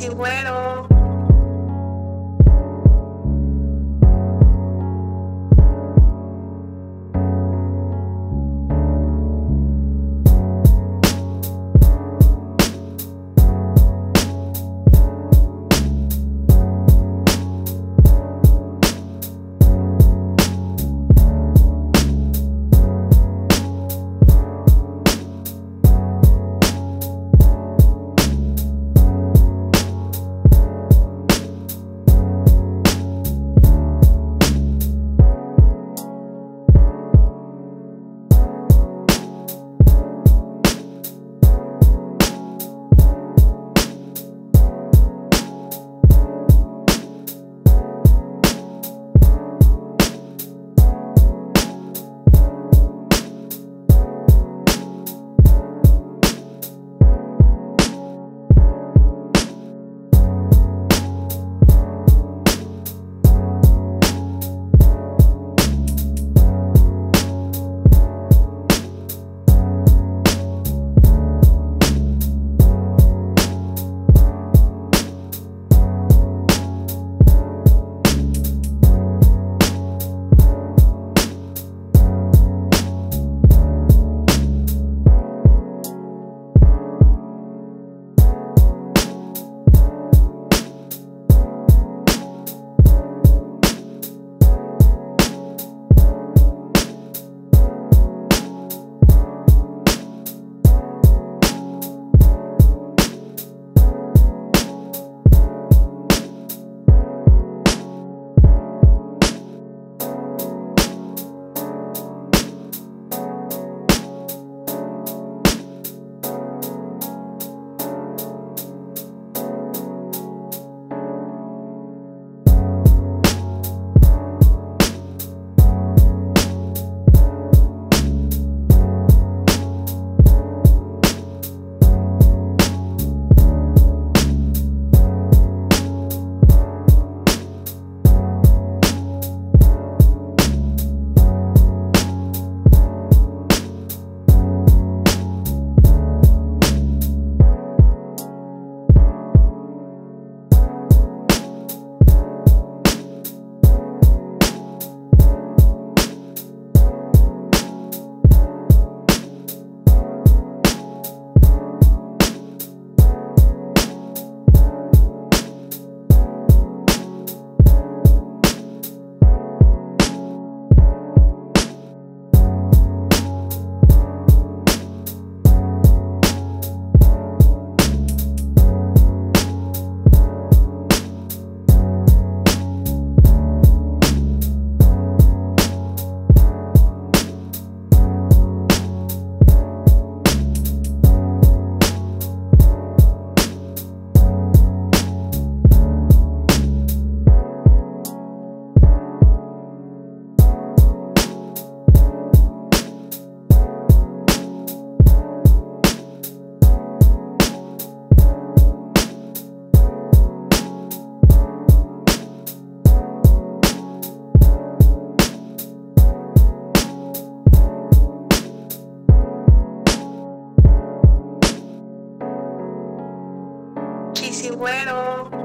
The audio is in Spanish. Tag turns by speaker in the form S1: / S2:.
S1: Chisibuero. Chisibuero.